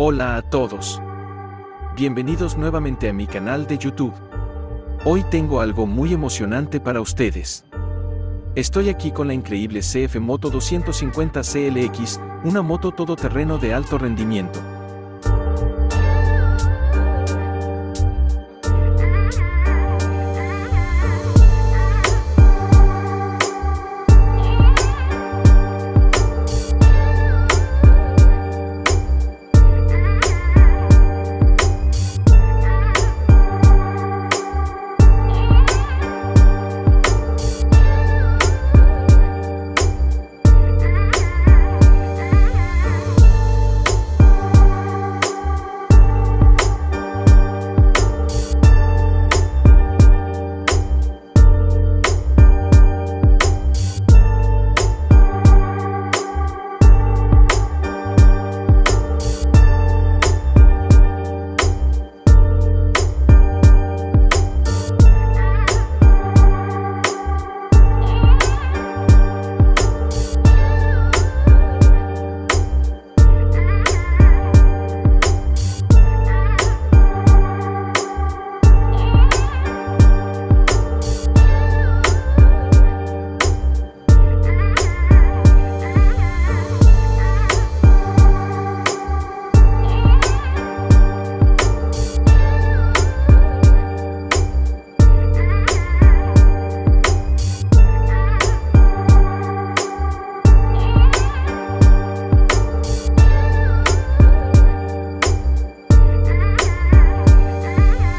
Hola a todos. Bienvenidos nuevamente a mi canal de YouTube. Hoy tengo algo muy emocionante para ustedes. Estoy aquí con la increíble CF Moto 250 CLX, una moto todoterreno de alto rendimiento.